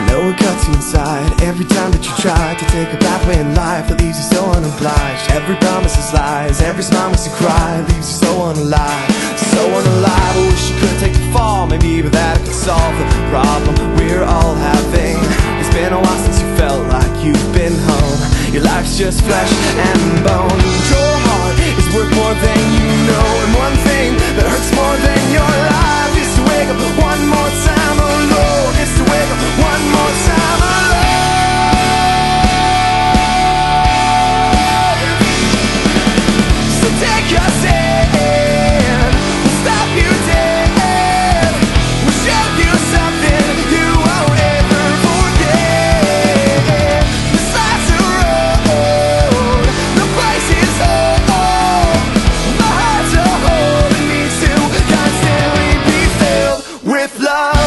hurts you inside Every time that you try to take a pathway in life That leaves you so unobliged. Every promise is lies Every smile makes you cry Leaves you so unalive So unalive. I wish you could take the fall Maybe with that I could solve the problem We're all having. It's been a while since you felt like you've been home. Your life's just flesh and bone love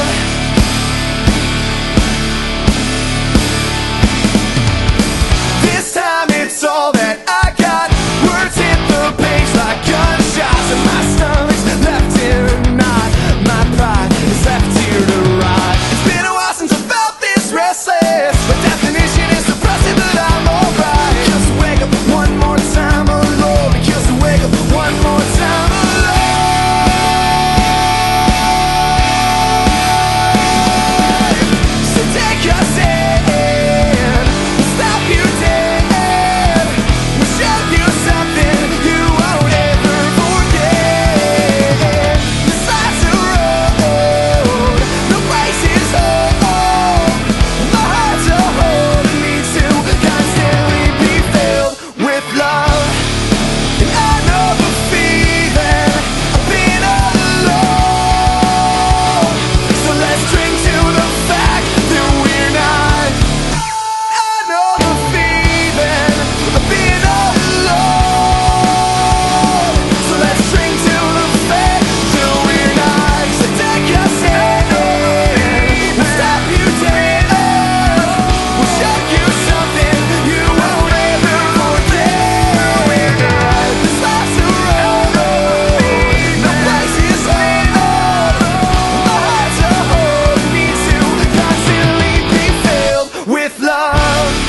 love.